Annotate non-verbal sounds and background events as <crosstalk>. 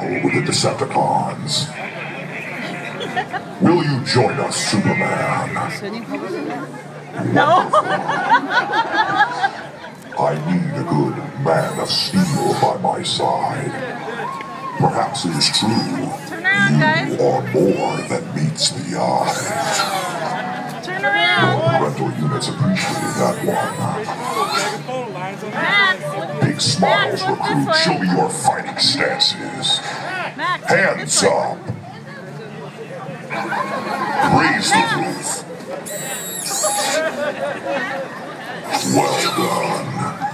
battle with the Decepticons. Will you join us, Superman? No. <laughs> I need a good man of steel by my side. Perhaps it is true. Turn around, guys. You are more than meets the eye. Turn around. Parental units appreciated that one. Big smiles, Max, look recruit. Show me your fighting stances. Hands up. Raise the roof. Well done.